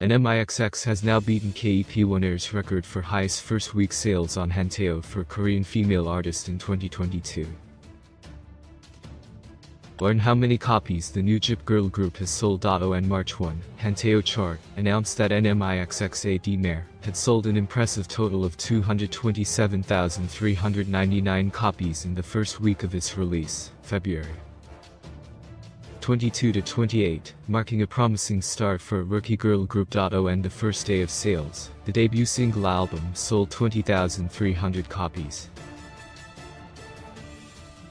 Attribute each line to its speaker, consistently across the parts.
Speaker 1: NMIXX has now beaten Kep1er's record for highest first week sales on Hanteo for Korean female artist in 2022. Learn how many copies the new JYP Girl group has sold. On March 1, Hanteo Chart announced that NMIXX AD Mare had sold an impressive total of 227,399 copies in the first week of its release, February. 22 to 28, marking a promising start for rookie girl group. On the first day of sales, the debut single album sold 20,300 copies.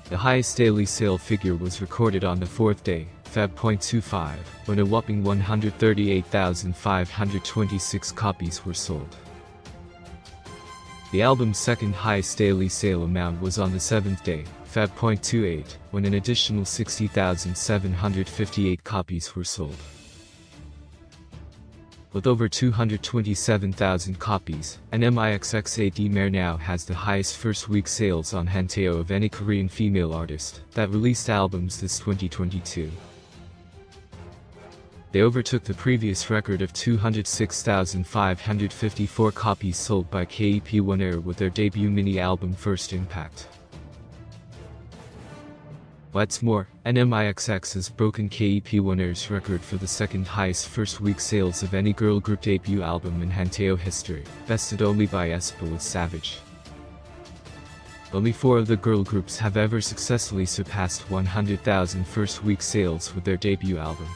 Speaker 1: The highest daily sale figure was recorded on the fourth day, Feb.25, when a whopping 138,526 copies were sold. The album's second highest daily sale amount was on the seventh day, Feb.28, when an additional 60,758 copies were sold. With over 227,000 copies, NMIXX Mare now has the highest first week sales on Hanteo of any Korean female artist that released albums this 2022. They overtook the previous record of 206,554 copies sold by Kep1er with their debut mini album First Impact. What's more, NMIXX has broken Kep1er's record for the second highest first week sales of any girl group debut album in Hanteo history, bested only by aespa with Savage. Only four of the girl groups have ever successfully surpassed 100,000 first week sales with their debut album.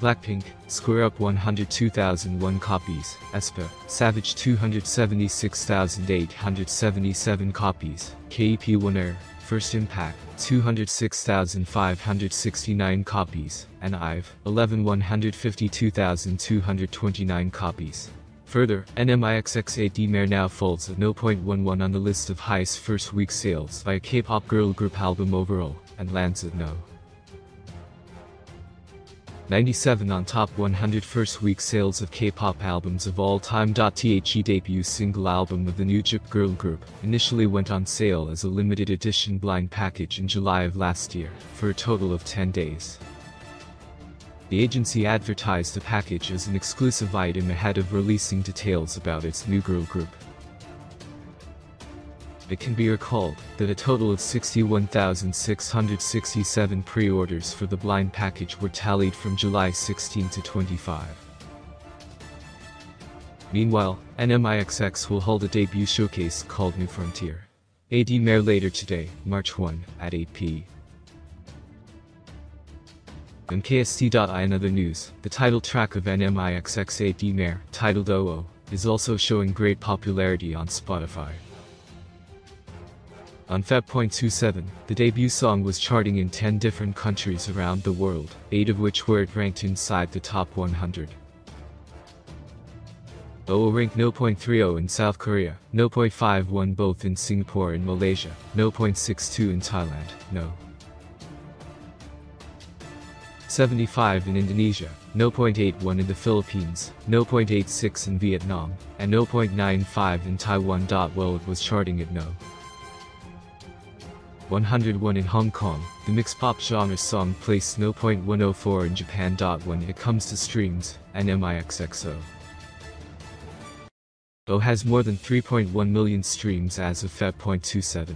Speaker 1: Blackpink, Square Up 102,001 copies, aespa, Savage 276,877 copies, Kep1er, First Impact, 206,569 copies, and IVE, 11,152,229 copies. Further, NMIXX AD Mare now falls at 0.11 on the list of highest first week sales by a K-pop girl group album overall, and lands at no. 97 on top 100 first week sales of K-pop albums of all time. The debut single album of the new JYP Girl group initially went on sale as a limited edition blind package in July of last year, for a total of 10 days. The agency advertised the package as an exclusive item ahead of releasing details about its new girl group. It can be recalled that a total of 61,667 pre-orders for the blind package were tallied from July 16 to 25. Meanwhile, NMIXX will hold a debut showcase called New Frontier. AD Mare later today, March 1, at 8 p. On and other news, the title track of NMIXX AD Mare, titled OO, is also showing great popularity on Spotify. On Feb.27, the debut song was charting in 10 different countries around the world, 8 of which were ranked inside the top 100. OO ranked 0.30 in South Korea, 0.51 both in Singapore and Malaysia, 0.62 in Thailand, no. 75 in Indonesia, 0.81 in the Philippines, 0.86 in Vietnam, and 0.95 in Taiwan. Well, it was charting at no. 101 in Hong Kong, the mixed pop genre song placed 0.104 in Japan. When it comes to streams, NMIXXO. O has more than 3.1 million streams as of Feb.27.